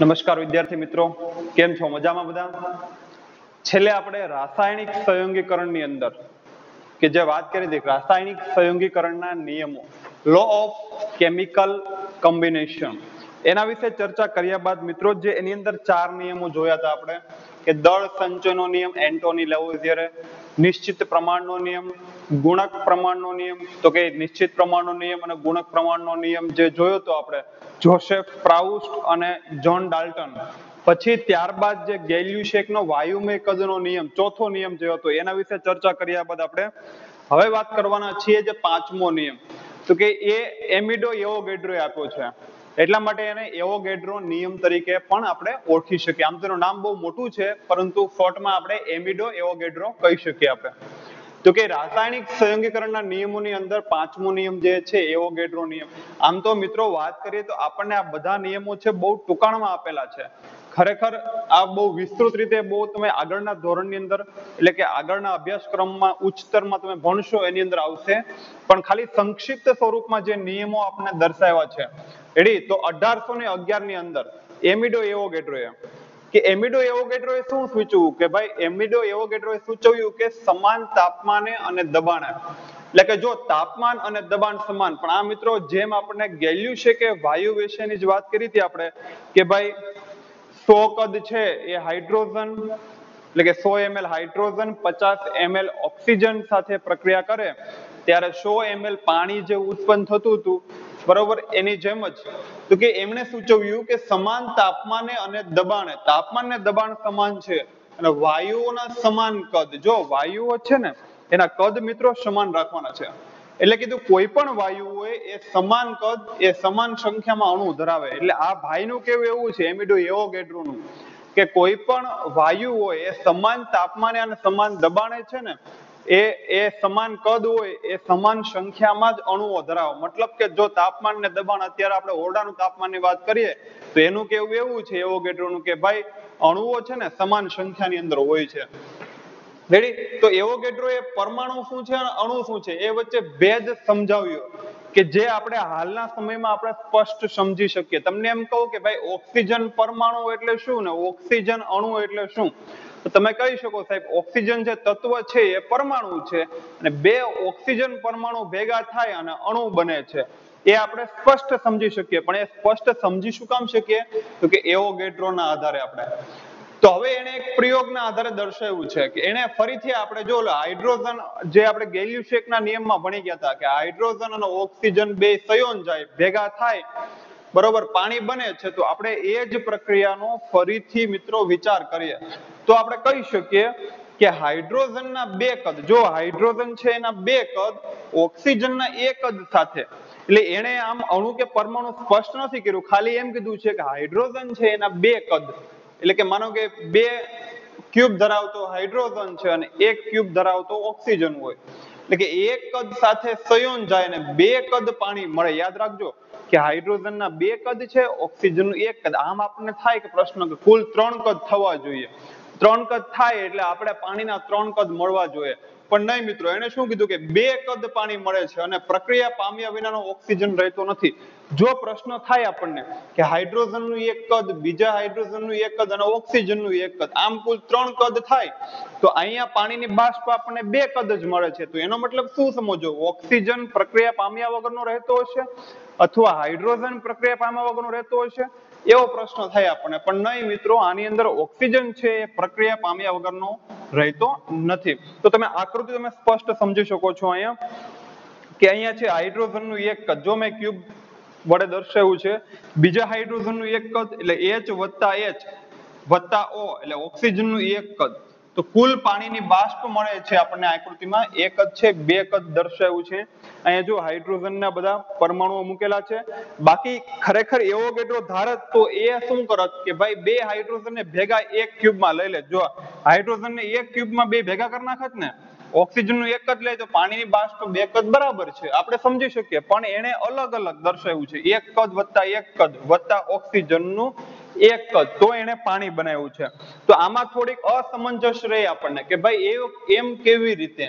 નમસ્કાર વિદ્યાર્થી મિત્રો, કેમ છો? મજામાં બધા? છેલ્લે આપણે રાસાયણિક સંયોગીકરણની અંદર, કે જે વાત કરી હતી, રાસાયણિક સંયોગીકરણના નિયમો લો ઓફ કેમિકલ કોમ્બિનેશન એના વિશે ચર્ચા કર્યા બાદ મિત્રો, જે એની અંદર ચાર નિયમો જોયા હતા આપણે, કે દળ સંચયનો નિયમ, એન્ટોની લેવોઝિયરે, નિશ્ચિત પ્રમાણનો નિયમ ગુણક પ્રમાણનો નિયમ, તો કે નિશ્ચિત પ્રમાણનો નિયમ અને ગુણક પ્રમાણનો નિયમ જે જોયો તો આપણે, જોસેફ પ્રાઉસ્ટ અને જ્હોન ડાલ્ટન. પછી ત્યારબાદ જે ગેલ્યુશેકનો વાયુમય કદનો નિયમ, ચોથો નિયમ જોયો હતો, એના વિશે ચર્ચા કર્યા બાદ આપણે હવે વાત કરવાના છીએ જે પાંચમો નિયમ. તો કે એ એમિડો એવોગેડ્રો આપ્યો છે. એટલા માટે એને એવોગેડ્રો નિયમ તરીકે પણ આપણે ઓળખી શકીએ. આમ તેનું નામ બહુ મોટું છે, પરંતુ શોર્ટમાં આપણે એમિડો એવોગેડ્રો કહી શકીએ આપણે. તો કે રાસાયણિક સંયોગીકરણના નિયમોની અંદર પાંચમો નિયમ જે છે એવોગેડ્રો નિયમ. આમ તો મિત્રો વાત કરીએ તો આપણને આ બધા નિયમો છે, બહુ ટૂંકાણમાં આપેલા છે. ખરેખર આ બહુ વિસ્તૃત રીતે બહુ તમે આગળના ધોરણની અંદર, એટલે કે આગળના અભ્યાસક્રમમાં, ઉચ્ચતરમાં તમે ભણશો એની અંદર આવશે. પણ ખાલી સંક્ષિપ્ત સ્વરૂપમાં જે નિયમો આપણે દર્શાવ્યા છે. રેડી તો અઢારસો ને અગિયારની અંદર, એમિડો એવોગેડ્રોએ કે એમિડો એવોગેડ્રોએ શું સૂચવ્યું કે ભાઈ, એમિડો એવોગેડ્રોએ સૂચવ્યું કે સમાન તાપમાને અને દબાણે એટલે કે જો તાપમાન અને દબાણ સમાન, પણ આ મિત્રો જેમ આપણે ગેલ્યુ છે કે વાયુ વિશેની જ વાત કરી હતી આપણે, કે ભાઈ, સો કદ છે એ હાઇડ્રોજન, એટલે કે સો એમએલ હાઇડ્રોજન, પચાસ એમએલ ઓક્સિજન સાથે પ્રક્રિયા કરે, ત્યારે સો એમએલ પાણી જે ઉત્પન્ન થતું હતું બરોબર? એની જેમ જ. તો કે એમણે સૂચવ્યું કે સમાન તાપમાને અને દબાણે, તાપમાન ને દબાણ સમાન છે અને વાયુઓના સમાન કદ. જો વાયુઓ છે ને, એના કદ મિત્રો સમાન રાખવાના છે. એટલે કીધું કોઈ પણ વાયુ હોય એ સમાન કદ, એ સમાન સંખ્યામાં અણુ ધરાવે. એટલે આ ભાઈનું કેવું એવું છે? એમિડો નું કે કોઈ પણ વાયુ હોય એ સમાન તાપમાને અને સમાન દબાણે છે ને એ એ સમાન કદ હોય, એ સમાન સંખ્યામાં જ અણુઓ ધરાવે મતલબ કે જો તાપમાન ને દબાણ, અત્યારે આપણે ઓરડાનું તાપમાનની વાત કરીએ, તો એનું કેવું એવું છે, એવોગેડ્રોનું કે ભાઈ અણુઓ છે ને સમાન સંખ્યાની અંદર હોય છે. રેડી તો એવોગેડ્રો એ પરમાણુ શું છે અને અણુ શું છે? એ વચ્ચે ભેદ સમજાવ્યો કે જે આપણે હાલના સમયમાં આપણે સ્પષ્ટ સમજી શકીએ. તમને એમ કહું કે ભાઈ ઓક્સિજન પરમાણુ એટલે શું ને ઓક્સિજન અણુ એટલે શું? તો તમે કહી શકો સાહેબ, ઓક્સિજન જે તત્વ છે એ પરમાણુ છે અને બે ઓક્સિજન પરમાણુ ભેગા થાય અને અણુ બને છે. એ આપણે સ્પષ્ટ સમજી શકીએ, પણ એ સ્પષ્ટ સમજી શું કામ શકીએ? તો કે એવોગેડ્રોના આધારે આપણે. તો હવે એને એક પ્રયોગના આધારે દર્શાવ્યું છે કે એને ફરીથી આપણે જો હાઇડ્રોજન જે આપણે ગેલ્યુશેકના નિયમમાં ભણી ગયા હતા કે હાઇડ્રોજન અને ઓક્સિજન બે સંયોન જાય, ભેગા થાય બરોબર, પાણી બને છે તો આપણે એ જ પ્રક્રિયાનો ફરીથી મિત્રો વિચાર કરીએ. તો આપણે કહી શકીએ કે હાઇડ્રોજનના બે કદ, જો હાઇડ્રોજન છે એના બે કદ, ઓક્સિજનના એક કદ સાથે. એટલે એને આમ અણુ કે પરમાણુ સ્પષ્ટ નથી કર્યું, ખાલી એમ કીધું છે કે હાઇડ્રોજન છે એના બે કદ. એટલે કે માનો કે બે ક્યુબ ધરાવતો હાઇડ્રોજન છે અને એક ક્યુબ ધરાવતો ઓક્સિજન હોય. એટલે કે એક કદ સાથે સંયોન જાય અને બે કદ પાણી મળે. યાદ રાખજો કે હાઇડ્રોજનના બે કદ છે, ઓક્સિજનનું એક કદ. આમ આપણને થાય કે પ્રશ્ન કે કુલ ત્રણ કદ થવા જોઈએ. ત્રણ કદ થાય એટલે આપણે પાણીના ત્રણ કદ મળવા જોઈએ. પણ નહીં મિત્રો એને શું કીધું કે બે કદ પાણી મળે છે અને પ્રક્રિયા પામ્યા વિનાનો ઓક્સિજન રહેતો નથી. જો પ્રશ્ન થાય આપણને કે હાઇડ્રોજનનું એક કદ, બીજા હાઇડ્રોજનનું એક કદ અને ઓક્સિજનનું એક કદ, આમ કુલ ત્રણ કદ થાય, તો અહીંયા પાણીની બાષ્પ આપણને બે કદ જ મળે છે. તો એનો મતલબ શું સમજો ઓક્સિજન પ્રક્રિયા પામ્યા વગરનો રહેતો હશે અથવા હાઇડ્રોજન પ્રક્રિયા પામવા વગરનો રહેતો હશે એવો પ્રશ્ન થાય આપણને. પણ નહીં મિત્રો, આની અંદર ઓક્સિજન છે એ પ્રક્રિયા પામ્યા વગરનો રહેતો નથી. તો તમે આકૃતિ તમે સ્પષ્ટ સમજી શકો છો અહીંયા કે અહીંયા છે હાઇડ્રોજનનું એક કદ જો મેં ક્યુબ વડે દર્શાવ્યું છે, બીજા હાઇડ્રોજનનું એક કદ એટલે એચ વત્તા એચ વત્તા ઓ એટલે ઓક્સિજનનું એક કદ તો કુલ પાણીની બાષ્પ મળે છે આપણને આકૃતિમાં. એક જ છે, બે કદ દર્શાવ્યું છે. અહીંયા જો હાઇડ્રોજનના બધા પરમાણુઓ મૂકેલા છે. બાકી ખરેખર એવોગેડ્રો ધારત તો એ શું કરત કે ભાઈ બે હાઇડ્રોજનને ભેગા એક ક્યુબમાં લઈ લે. જો હાઇડ્રોજનને એક ક્યુબમાં બે ભેગા કરી નાખત ને, ઓક્સિજનનું એક જ લે તો પાણીની બાષ્પ બે કદ બરાબર છે. આપણે સમજી શકીએ, પણ એને અલગ અલગ દર્શાવ્યું છે. એક કદ વત્તા એક કદ વત્તા ઓક્સિજનનું એક જ, તો એને પાણી બનાવ્યું છે. તો આમાં થોડીક અસમંજસ રહે આપણને કે ભાઈ એ એમ કેવી રીતે?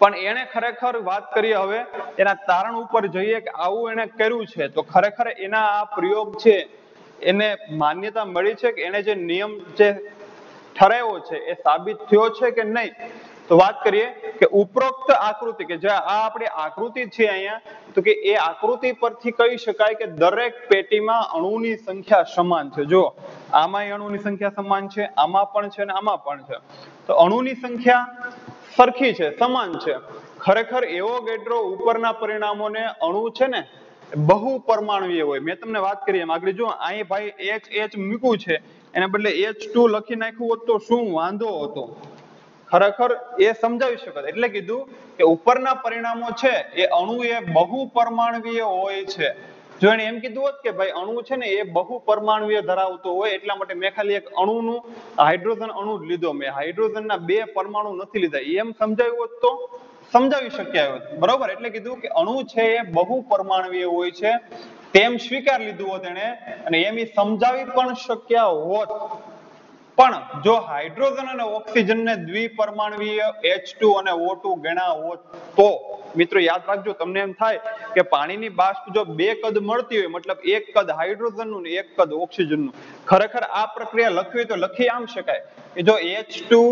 પણ એને ખરેખર વાત કરી હવે એના તારણ ઉપર જઈએ કે આવું એને કર્યું છે. તો ખરેખર એના આ પ્રયોગ છે, એને માન્યતા મળી છે કે એને જે નિયમ જે ઠરાવ્યો છે એ સાબિત થયો છે કે નહીં? તો વાત કરીએ કે ઉપરોક્ત આકૃતિ કે જે આ આપણી આકૃતિ છે અહીંયા, તો કે એ આકૃતિ પરથી કહી શકાય કે દરેક પેટીમાં અણુની સંખ્યા સમાન છે. જો આમાં અણુની સંખ્યા સમાન છે, આમાં પણ છે અને આમાં પણ છે. તો અણુની સંખ્યા સરખી છે, સમાન છે. ખરેખર એવો ગેડ્રો ઉપરના પરિણામોને અણુ છે ને, બહુ પરમાણુય હોય. મેં તમને વાત કરી એમ આગળ. જો અહીં ભાઈ એચ એચ મૂક્યું છે. એના બદલે એચ ટુ લખી નાખ્યું હોત તો શું વાંધો હતો? ખરેખર એ સમજાવી શકત એટલે કીધું કે ઉપરના પરિણામો છે, એ અણુ એ બહુ પરમાણવીય હોય છે. જો એને એમ કીધું હોત કે ભાઈ અણુ છે ને એ બહુ પરમાણવીય ધરાવતો હોય, એટલા માટે મેં ખાલી એક અણુનું, હાઇડ્રોજન અણુ લીધો. મેં હાઇડ્રોજનના બે પરમાણુ નથી લીધા. એમ સમજાવ્યું હોત તો સમજાવી શક્યા હોત. બરોબર? એટલે કીધું કે અણુ છે એ બહુ પરમાણવીય હોય છે. તેમ સ્વીકાર લીધું હોત એને અને એમ એ સમજાવી પણ શક્યા હોત. પણ જો હાઇડ્રોજન અને ઓક્સિજન ને દ્વિપરમાણવીય H2 અને O2 ગણ્યા હોત તો, મિત્રો યાદ રાખજો, તમને એમ થાય કે પાણીની બાષ્પ જો બે કદ મળતી હોય, મતલબ એક કદ હાઇડ્રોજનનું ને એક કદ ઓક્સિજનનું, ખરેખર આ પ્રક્રિયા લખવી તો લખી આમ શકાય કે જો H2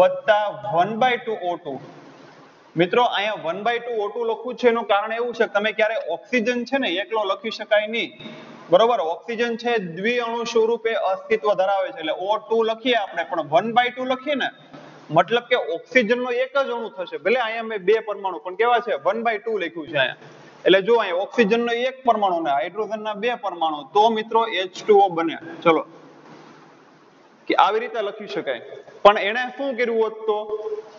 વત્તા વન બાય ટુ O2 મિત્રો અહીંયા વન બાય ટુ ઓટુ લખવું છે એનું કારણ એવું છે તમે ક્યારે ઓક્સિજન છે ને એકલો લખી શકાય નહીં. બરોબર? ઓક્સિજન છે દ્વિઅણુ સ્વરૂપે અસ્તિત્વ ધરાવે છે. એટલે O2 લખીએ આપણે, પણ વન બાય ટુ લખીએ ને, મતલબ કે ઓક્સિજન એક જ અણુ થશે. ભલે અહીંયા મેં બે પરમાણુ, પણ કેવા છે? વન બાય ટુ લખ્યું છે અહીંયા. એટલે જો અહીંયા ઓક્સિજન એક પરમાણુ ને હાઇડ્રોજન ના બે પરમાણુ, તો મિત્રો H2O બને. ચલો. કે આવી રીતે લખી શકાય. પણ એણે શું કર્યું હોત તો?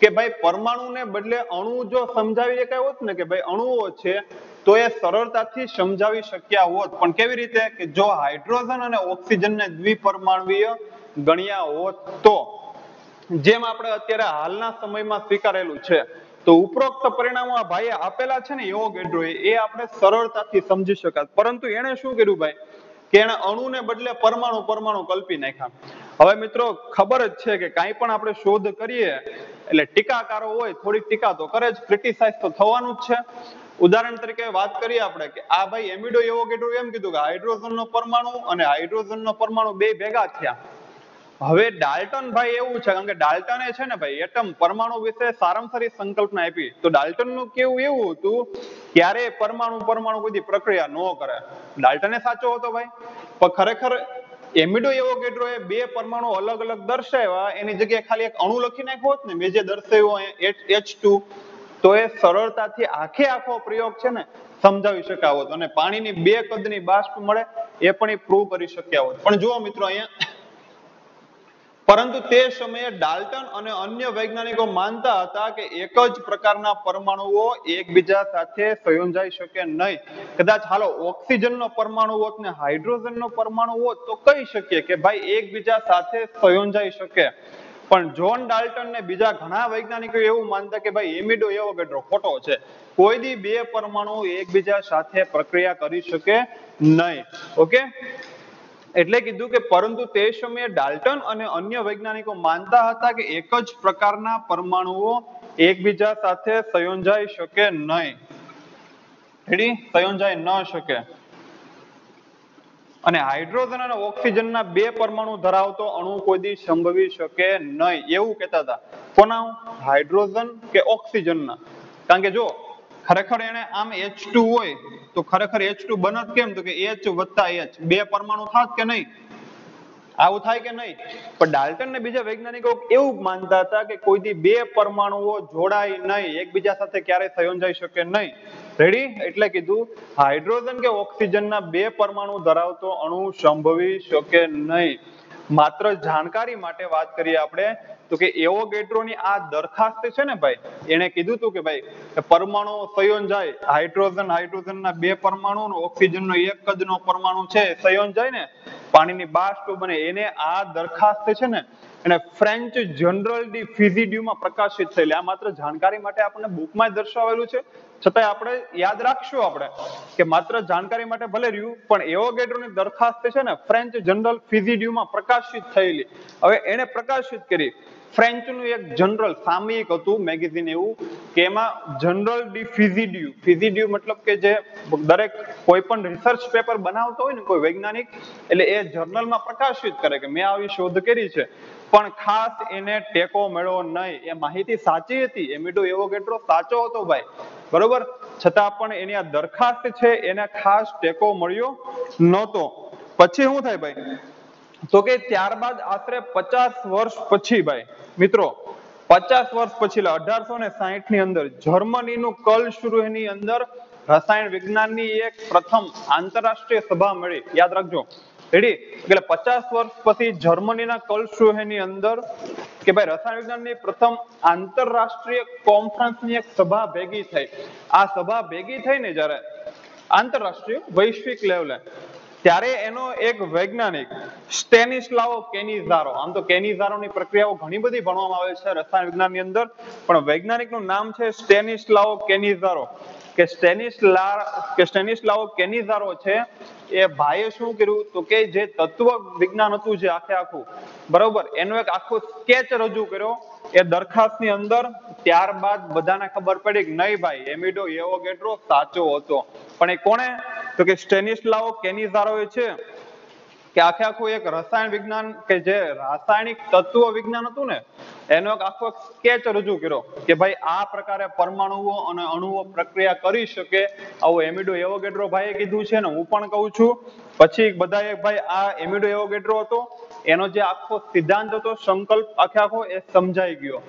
કે ભાઈ પરમાણુને બદલે અણુ જો સમજાવી શકાય હોત ને કે ભાઈ અણુઓ છે તો એ સરળતાથી સમજાવી શક્યા હોત. પણ કેવી રીતે? કે જો હાઇડ્રોજન અને ઓક્સિજનને દ્વિપરમાણવીય ગણ્યા હોત તો. જેમ આપણે અત્યારે હાલના સમયમાં સ્વીકારેલું છે, તો ઉપરોક્ત પરિણામો આ ભાઈએ આપેલા છે ને, એવો ગેડ્રો એ આપણે સરળતાથી સમજી શકાય પરંતુ એણે શું કર્યું ભાઈ? કે એને અણુને બદલે પરમાણુ પરમાણુ કલ્પી નાખ્યા. હવે મિત્રો, ખબર જ છે કે કાંઈ પણ આપણે શોધ કરીએ, એટલે ટીકાકારો હોય, થોડીક ટીકા તો કરે જ, ક્રિટિસાઇઝ તો થવાનું જ છે. ઉદાહરણ તરીકે વાત કરીએ આપણે કે આ ભાઈ એમિડો એવો કેટલું એમ કીધું કે હાઇડ્રોજનનો પરમાણુ અને હાઇડ્રોજનનો પરમાણુ બે ભેગા થયા. હવે ડાલ્ટન ભાઈ એવું છે, કારણ કે ડાલ્ટને છે ને ભાઈ એટમ પરમાણુ વિશે સારામાં સારી સંકલ્પના આપી. તો ડાલ્ટનનું કેવું એવું હતું, ક્યારે પરમાણુ પરમાણુ બધી પ્રક્રિયા ન કરે. ડાલ્ટને સાચો હતો ભાઈ. પણ ખરેખર એમિડો એવો કેટલો એ બે પરમાણુ અલગ અલગ દર્શાવ્યા. એની જગ્યાએ ખાલી એક અણુ લખી નાખ્યો હોત ને, મેં જે દર્શાવ્યો એચ ટુ તો એ સરળતાથી આખે આખો પ્રયોગ છે ને સમજાવી શક્યા હોત અને પાણીની બે કદની બાષ્પ મળે, એ પણ એ પ્રૂવ કરી શક્યા હોત. પણ જુઓ મિત્રો અહીંયા, પરંતુ તે સમયે ડાલ્ટન અને અન્ય વૈજ્ઞાનિકો માનતા હતા કે એક જ પ્રકારના પરમાણુઓ એકબીજા સાથે સંયોજાઈ શકે નહીં. કદાચ હાલો, ઓક્સિજનનો પરમાણુ હોત ને હાઇડ્રોજનનો પરમાણુ હોત તો કહી શકીએ કે ભાઈ એકબીજા સાથે સંયોજાઈ શકે. પણ જોન ડાલ્ટન ને બીજા ઘણા વૈજ્ઞાનિકો એવું માનતા કે ભાઈ, એમિડો એવો ગેડ્રો ખોટો છે. કોઈ દી બે પરમાણુ એકબીજા સાથે પ્રક્રિયા કરી શકે નહીં. ઓકે? એટલે કીધું કે પરંતુ તે સમયે ડાલ્ટન અને અન્ય વૈજ્ઞાનિકો માનતા હતા કે એક જ પ્રકારના પરમાણુઓ એકબીજા સાથે સંયોજાઈ શકે નહીં. રેડી સંયોજાઈ ન શકે. અને હાઇડ્રોજન અને ઓક્સિજનના બે પરમાણુ ધરાવતો અણુ કોઈ સંભવી શકે નહીં. એવું કહેતા હતા. કોના હાઇડ્રોજન કે ઓક્સિજનના? કારણ કે જો, ખરેખર એને આમ H2 હોય, તો ખરેખર H2 બનત કેમ? તો કે H વત્તા H. બે પરમાણુ થાત કે નહીં? આવું થાય કે નહીં? પણ ડાલ્ટન ને બીજા વૈજ્ઞાનિકો એવું માનતા હતા કે કોઈ દી બે પરમાણુઓ જોડાય નહીં. એકબીજા સાથે ક્યારેય સંયોજાઈ શકે નહીં. રેડી? એટલે કીધું, હાઇડ્રોજન કે ઓક્સિજનના બે પરમાણુ ધરાવતો અણુ સંભવી શકે નહીં. માત્ર જાણકારી માટે વાત કરીએ આપણે. તો કે એવો ગેટ્રોની આ દરખાસ્ત છે ને ભાઈ એને કીધું હતું કે ભાઈ પરમાણુ સંયોજાય હાઇડ્રોજન, હાઇડ્રોજનના બે પરમાણુ ઓક્સિજન નો એક કદનો પરમાણુ છે સંયોજાય ને, પાણીની બાષ્પ બને, એને આ દરખાસ્ત છે ને, એને ફ્રેન્ચ જનરલ ડી ફિઝિડ્યુમાં પ્રકાશિત થયેલી. આ માત્ર જાણકારી માટે આપણને બુકમાં દર્શાવેલું છે. છતાંય આપણે યાદ રાખશું આપણે કે માત્ર જાણકારી માટે ભલે રહ્યું, પણ એવોગેડ્રોની દરખાસ્ત છે ને ફ્રેન્ચ જનરલ ફિઝિડ્યુમાં પ્રકાશિત થયેલી. હવે એને પ્રકાશિત કરી. ફ્રેન્ચનું એક જનરલ સામયિક હતું મેગેઝિન એવું, કે એમાં જનરલ ડી ફિઝિડ્યુ ફિઝિડ્યુ મતલબ કે જે દરેક કોઈ પણ રિસર્ચ પેપર બનાવતો હોય ને, કોઈ વૈજ્ઞાનિક, એટલે એ જર્નલમાં પ્રકાશિત કરે કે મેં આવી શોધ કરી છે. પણ ખાસ એને ટેકો મળ્યો નહીં. એ માહિતી સાચી હતી. એમિડો એવો કેટલો સાચો હતો ભાઈ. બરોબર? છતાં પણ એની આ દરખાસ્ત છે, એને ખાસ ટેકો મળ્યો નહોતો. પછી શું થાય ભાઈ? તો કે ત્યારબાદ આશરે પચાસ વર્ષ પછી ભાઈ, મિત્રો, પચાસ વર્ષ પછી અઢારસો ને સાહીઠની અંદર જર્મનીનું ની અંદર રસાયણ વિજ્ઞાનની એક પ્રથમ આંતરરાષ્ટ્રીય સભા મળી. યાદ રાખજો. રેડી એટલે પચાસ વર્ષ પછી જર્મનીના કલશુહેની અંદર કે ભાઈ રસાયણ વિજ્ઞાનની પ્રથમ આંતરરાષ્ટ્રીય કોન્ફરન્સની એક સભા ભેગી થઈ. આ સભા ભેગી થઈ ને જ્યારે આંતરરાષ્ટ્રીય વૈશ્વિક લેવલે ત્યારે એનો એક વૈજ્ઞાનિક, સ્ટેનિસ્લાવો કેનિઝારો, આમ તો કેનિઝારોની પ્રક્રિયાઓ ઘણી બધી ભણવામાં આવે છે રસાયણ વિજ્ઞાનની અંદર, પણ વૈજ્ઞાનિકનું નામ છે સ્ટેનિસ્લાવો કેનિઝારો. કે સ્ટેનિસ્લા, કે સ્ટેનિસ્લાવો કેનિઝારો છે, એ ભાઈએ શું કર્યું? તો કે જે તત્વ વિજ્ઞાન હતું જે આખે આખું, બરોબર? એનો એક આખો સ્કેચ રજૂ કર્યો. એ દરખાસ્તની અંદર ત્યારબાદ બધાને ખબર પડી કે નહીં ભાઈ, એમિડો એવો ગેટ્રો સાચો હતો. પણ એ કોણે? તો કે સ્ટેનિસ્લાવો કેનિઝારોએ છે? કે આખે આખું એક રસાયણ વિજ્ઞાન કે જે રાસાયણિક તત્વ વિજ્ઞાન હતું ને, એનો એક આખો સ્કેચ રજૂ કર્યો કે ભાઈ આ પ્રકારે પરમાણુઓ અને અણુઓ પ્રક્રિયા કરી શકે. આવું એમિડો એવોગેડ્રો ભાઈએ કીધું છે ને, હું પણ કહું છું. પછી બધાએ ભાઈ આ એમિડો એવોગેડ્રો હતો, એનો જે આખો સિદ્ધાંત હતો, સંકલ્પ આખે આખો એ સમજાઈ ગયો.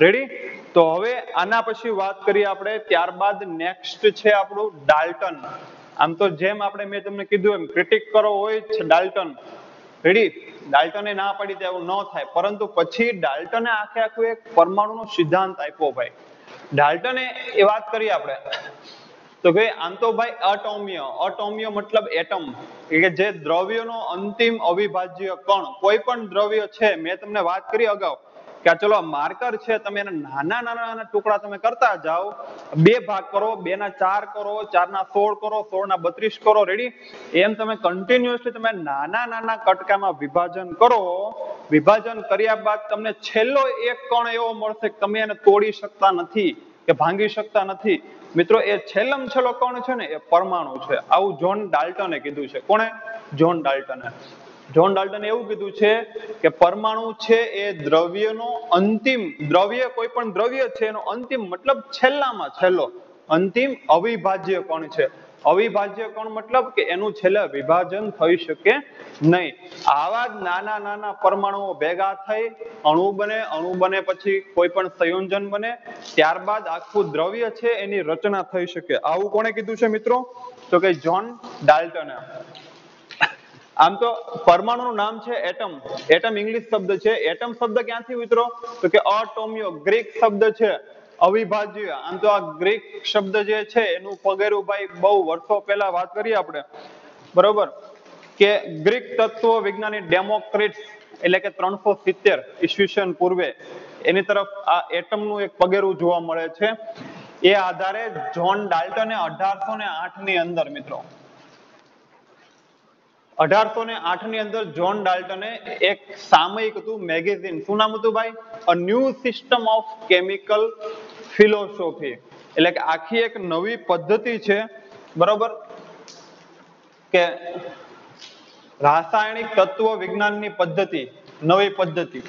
રેડી તો હવે આના પછી વાત કરીએ આપણે, ત્યારબાદ નેક્સ્ટ છે આપણું ડાલ્ટન આમ તો જેમ આપણે મેં તમને કીધું એમ ક્રિટિક કરો હોય છે ડાલ્ટન. રેડી ડાલ્ટને ના પડી તો એવું ન થાય. પરંતુ પછી ડાલ્ટને આખે આખું એક પરમાણુનો સિદ્ધાંત આપ્યો ભાઈ. ડાલ્ટને એ વાત કરી આપણે. તો કે આમ તો ભાઈ અટોમિય. અટોમિય મતલબ એટમ. કે જે દ્રવ્યનો અંતિમ અવિભાજ્ય કણ, કોઈ પણ દ્રવ્ય છે, મેં તમને વાત કરી અગાઉ. કે આ ચલો છે, તમે એના નાના નાના ટુકડા તમે કરતા જાઓ. બે ભાગ કરો બે ના ચાર કરો ચાર ના સોળ કરો સોળ ના બત્રીસ કરો રેડી એમ તમે કન્ટિન્યુઅસલી તમે નાના નાના કટકામાં વિભાજન કરો. વિભાજન કર્યા બાદ તમને છેલ્લો એક કણ એવો મળશે કે તમે એને તોડી શકતા નથી, કે ભાંગી શકતા નથી. મિત્રો, એ છેલ્લમ છેલ્લો કોણ છે ને, એ પરમાણુ છે. આવું જોન ડાલ્ટને કીધું છે. કોણે? જોન ડાલ્ટને જોન ડાલ્ટને એવું કીધું છે કે પરમાણુ છે એ દ્રવ્યનો અંતિમ, દ્રવ્ય કોઈ પણ દ્રવ્ય છે એનો અંતિમ મતલબ છેલ્લામાં છેલ્લો. અંતિમ અવિભાજ્ય કણ છે. અવિભાજ્ય કણ મતલબ કે એનું છેલ્લે વિભાજન થઈ શકે નહીં. આવા જ નાના નાના પરમાણુઓ ભેગા થઈ, અણુ બને અણુ બને પછી કોઈ પણ સંયોજન બને, ત્યારબાદ આખું દ્રવ્ય છે એની રચના થઈ શકે. આવું કોણે કીધું છે મિત્રો? તો કે જોન ડાલ્ટને આમ તો પરમાણુનું નામ છે એટમ. એટમ ઇંગ્લિશ શબ્દ છે. એટમ શબ્દ ક્યાંથી મિત્રો તો કે અટોમિયો, ગ્રીક શબ્દ છે. અવિભાજ્ય. આમ તો આ ગ્રીક શબ્દ જે છે એનું પગેરું ભાઈ બહુ વર્ષો પહેલા વાત કરી આપણે. બરોબર? કે ગ્રીક તત્વ વિજ્ઞાની ડેમોક્રિટ્સ, એટલે કે ત્રણસો સિત્તેર ઈસવીસન પૂર્વે, એની તરફ આ એટમનું એક પગેરું જોવા મળે છે. એ આધારે જોન ડાલ્ટને અઢારસો ને આઠની અંદર, મિત્રો. અઢારસો ને આઠની અંદર જોન ડાલ્ટને એક સામયિક હતું મેગેઝિન. શું નામ હતું ભાઈ? A new system of chemical philosophy. એટલે કે આખી એક નવી પદ્ધતિ છે, બરોબર? કે રાસાયણિક તત્વ વિજ્ઞાનની પદ્ધતિ, નવી પદ્ધતિ,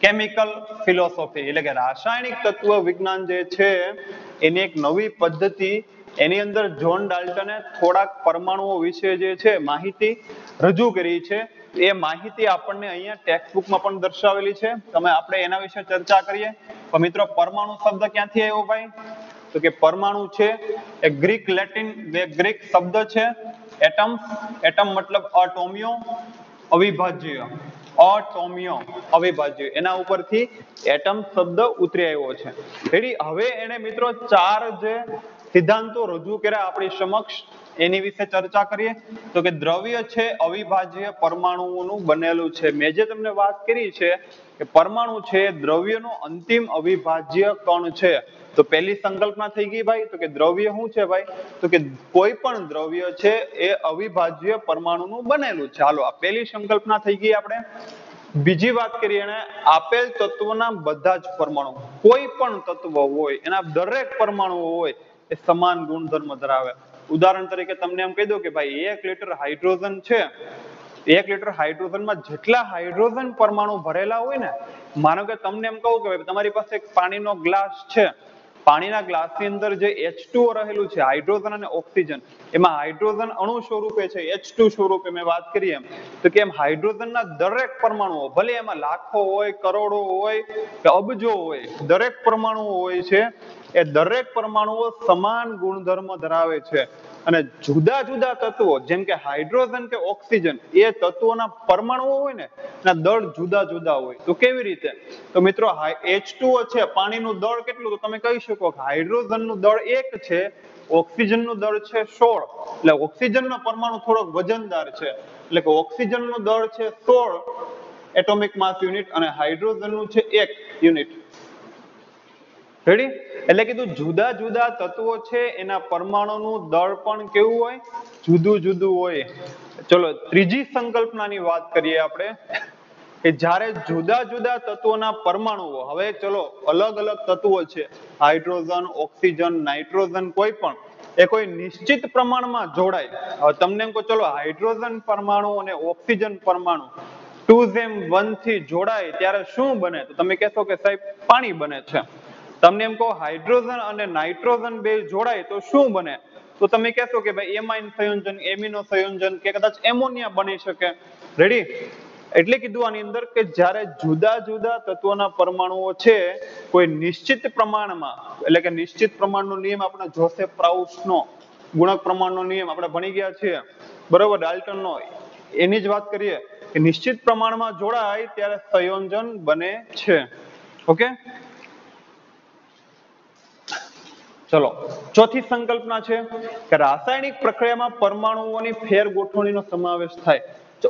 કેમિકલ ફિલોસોફી. એટલે કે રાસાયણિક તત્વ વિજ્ઞાન જે છે, એની એક નવી પદ્ધતિ, એની અંદર જોન ડાલ્ટને થોડાક પરમાણુઓ વિશે જે છે, માહિતી રજૂ કરી છે. એ માહિતી આપણને અહીંયા ટેક્સ્ટ પણ દર્શાવેલી છે. તમે આપણે એના વિશે ચર્ચા કરીએ. તો મિત્રો, પરમાણુ શબ્દ ક્યાંથી આવ્યો ભાઈ? તો કે પરમાણુ છે, એ ગ્રીક લેટિન બે ગ્રીક શબ્દ છે. એટમ એટમ મતલબ અટોમિયો, અવિભાજ્ય. અટોમિયો, અવિભાજ્ય. એના ઉપરથી એટમ શબ્દ ઉતરી આવ્યો છે. રેડી? હવે એને મિત્રો, ચાર જે સિદ્ધાંતો રજૂ કર્યા આપણી સમક્ષ, એની વિશે ચર્ચા કરીએ. તો કે દ્રવ્ય છે અવિભાજ્ય પરમાણુઓનું બનેલું છે. મેં જે તમને વાત કરી છે કે પરમાણુ છે, દ્રવ્યનો અંતિમ અવિભાજ્ય કણ છે. તો પહેલી સંકલ્પના થઈ ગઈ ભાઈ. તો કે દ્રવ્ય શું છે ભાઈ? તો કે કોઈ પણ દ્રવ્ય છે એ અવિભાજ્ય પરમાણુનું બનેલું છે. હાલો, આ પહેલી સંકલ્પના થઈ ગઈ આપણે. બીજી વાત કરીએ એને, આપેલ તત્વોના બધા જ પરમાણુ. કોઈ પણ તત્વ હોય, એના દરેક પરમાણુઓ હોય એ સમાન ગુણધર્મ ધરાવે. ઉદાહરણ તરીકે તમને એમ કહી દઉં કે ભાઈ એક લીટર હાઇડ્રોજન છે, એક લીટર હાઇડ્રોજનમાં જેટલા હાઇડ્રોજન પરમાણુ ભરેલા હોય ને, માનો કે તમને એમ કહું કે ભાઈ તમારી પાસે એક પાણીનો ગ્લાસ છે. પાણીના ગ્લાસની અંદર જે H2O રહેલું છે, હાઇડ્રોજન અને ઓક્સિજન, એમાં હાઇડ્રોજન અણુ સ્વરૂપે છે H2 સ્વરૂપે મેં વાત કરી એમ. તો કે એમ હાઇડ્રોજનના દરેક પરમાણુઓ, ભલે એમાં લાખો હોય, કરોડો હોય કે અબજો હોય, દરેક પરમાણુઓ હોય છે એ દરેક પરમાણુઓ સમાન ગુણધર્મ ધરાવે છે. અને જુદા જુદા તત્વો, જેમ કે હાઇડ્રોજન કે ઓક્સિજન, એ તત્વોના પરમાણુઓ હોય ને, એના દળ જુદા જુદા હોય. તો કેવી રીતે? તો મિત્રો H2O છે, પાણીનું દળ કેટલું? તો તમે કહી શકો કે હાઇડ્રોજનનું દળ એક છે, ઓક્સિજનનું દળ છે સોળ. એટલે ઓક્સિજનનો પરમાણુ થોડોક વજનદાર છે. એટલે કે ઓક્સિજનનું દળ છે સોળ એટોમિક માસ યુનિટ અને હાઇડ્રોજનનું છે એક યુનિટ. રેડી એટલે કીધું, જુદા જુદા તત્વો છે, એના પરમાણુનું દળ પણ કેવું હોય? જુદું જુદું હોય. ચલો, ત્રીજી સંકલ્પનાની વાત કરીએ આપણે, કે જ્યારે જુદા જુદા તત્વોના પરમાણુઓ, હવે ચલો, અલગ અલગ તત્વો છે. હાઇડ્રોજન, ઓક્સિજન, નાઇટ્રોજન, કોઈ પણ, એ કોઈ નિશ્ચિત પ્રમાણમાં જોડાય. તમને એમ કહો, ચલો, હાઇડ્રોજન પરમાણુ અને ઓક્સિજન પરમાણુ, ટુ જેમ વનથી જોડાય, ત્યારે શું બને? તો તમે કહેશો કે સાહેબ, પાણી બને છે. તમને એમ કહો, હાઇડ્રોજન અને નાઇટ્રોજન બે જોડાય તો શું બને? તો તમે કહેશો કે ભાઈ, એમાઇન સંયોજન, એમિનો સંયોજન કે કદાચ એમોનિયા બની શકે. રેડી એટલે કીધું આની અંદર કે જ્યારે જુદા જુદા તત્વોના પરમાણુઓ છે, કોઈ નિશ્ચિત પ્રમાણમાં, એટલે કે નિશ્ચિત પ્રમાણનો નિયમ આપણે જોસેફ પ્રાઉસનો, ગુણક પ્રમાણનો નિયમ આપણે ભણી ગયા છીએ. બરોબર, ડાલ્ટનનો. એની જ વાત કરીએ કે નિશ્ચિત પ્રમાણમાં જોડાય ત્યારે સંયોજન બને છે. ઓકે ચલો, ચોથી સંકલ્પના છે કે રાસાયણિક પ્રક્રિયામાં પરમાણુઓની ફેર ગોઠવણીનો સમાવેશ થાય.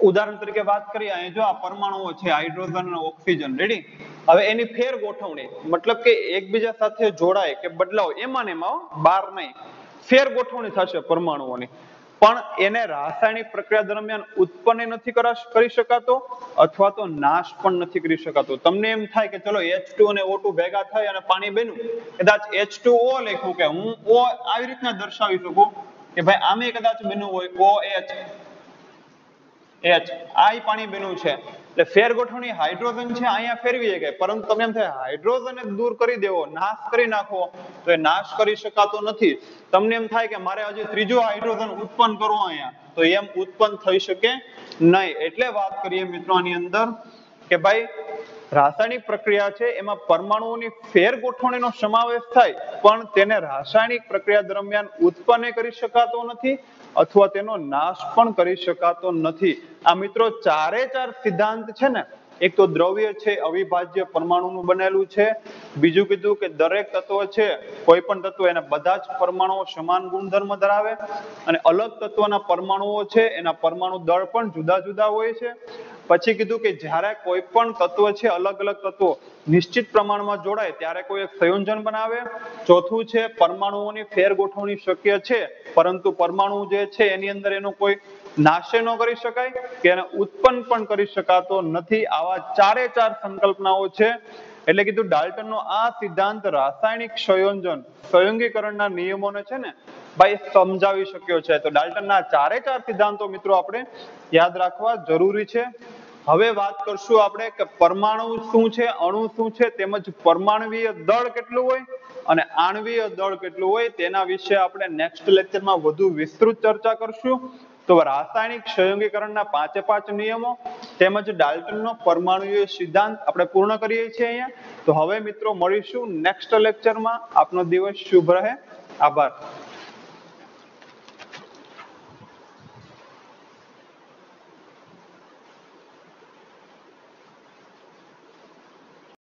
ઉદાહરણ તરીકે વાત કરીએ, અહીં જો આ પરમાણુઓ છે, હાઇડ્રોજન અને ઓક્સિજન, રેડી? હવે એની ફેર ગોઠવણી મતલબ કે એકબીજા સાથે જોડાય કે બદલાવ એમાં ને એમાં બાર નહીં. ફેર ગોઠવણી થશે પરમાણુઓની. પણ એને રાસાયણિક પ્રક્રિયા દરમિયાન ઉત્પન્ન નથી કરી શકાતો અથવા તો નાશ પણ નથી કરી શકાતો. તમને એમ થાય કે ચલો H2 અને O2 ભેગા થાય અને પાણી બન્યું, કદાચ H2O લખ્યું કે હું O આવી રીતના દર્શાવી શકું કે ભાઈ આમે કદાચ બન્યું હોય OH પાણી બન્યું છે. એટલે ફેર ગોઠવણી હાઇડ્રોજન છે, અહીંયા ફેરવી શકાય. પરંતુ તમને એમ થાય, હાઇડ્રોજન દૂર કરી દેવો, નાશ કરી નાખવો, તો એ નાશ કરી શકાતો નથી. તમને એમ થાય કે મારે હજી ત્રીજો હાઇડ્રોજન ઉત્પન્ન કરવો અહીંયા, તો એમ ઉત્પન્ન થઈ શકે નહીં. એટલે વાત કરીએ મિત્રો આની અંદર કે ભાઈ, રાસાયણિક પ્રક્રિયા છે, એમાં પરમાણુઓની ફેર ગોઠવણીનો સમાવેશ થાય, પણ તેને રાસાયણિક પ્રક્રિયા દરમિયાન ઉત્પન્ન કરી શકાતો નથી. અથવા તેનો નાશ પણ કરી શકાતો નથી. આ મિત્રો ચારે ચાર સિદ્ધાંત છે ને, એક તો દ્રવ્ય છે, અવિભાજ્ય પરમાણુનું બનેલું છે. બીજું કીધું કે દરેક તત્વ છે, કોઈ પણ તત્વ એના બધા જ પરમાણુઓ સમાન ગુણધર્મ ધરાવે. અને અલગ તત્વના પરમાણુઓ છે, એના પરમાણુ દળ પણ જુદા જુદા હોય છે. પછી કીધું કે જ્યારે કોઈ પણ તત્વ છે, અલગ અલગ તત્વો નિશ્ચિત પ્રમાણમાં જોડાય, ત્યારે કોઈ એક સંયોજન બનાવે. ચોથું છે, પરમાણુઓની ફેર ગોઠવણી શક્ય છે, પરંતુ પરમાણુ જે છે, એની અંદર એનો કોઈ નાશે ન કરી શકાય કે એને ઉત્પન્ન પણ કરી શકાતો નથી. આવા ચારે ચાર સંકલ્પનાઓ છે. એટલે કીધું ડાલ્ટનનો આ સિદ્ધાંત રાસાયણિક સંયોજન, સંયોગીકરણના નિયમોને છે ને, ભાઈ સમજાવી શક્યો છે. તો ડાલ્ટનના ચારે ચાર સિદ્ધાંતો મિત્રો આપણે યાદ રાખવા જરૂરી છે. હવે વાત કરશું આપણે કે પરમાણુ શું છે, અણુ શું છે, તેમજ પરમાણવીય દળ કેટલું હોય અને આણવીય દળ કેટલું હોય તેના વિશે આપણે નેક્સ્ટ લેક્ચરમાં વધુ વિસ્તૃત ચર્ચા કરશું. તો રાસાયણિક સંયોગીકરણના પાંચે પાંચ નિયમો તેમજ ડાલ્ટનનો પરમાણુય સિદ્ધાંત આપણે પૂર્ણ કરીએ છીએ અહીંયા. તો હવે મિત્રો મળીશું નેક્સ્ટ લેક્ચરમાં આપનો દિવસ શુભ રહે. આભાર.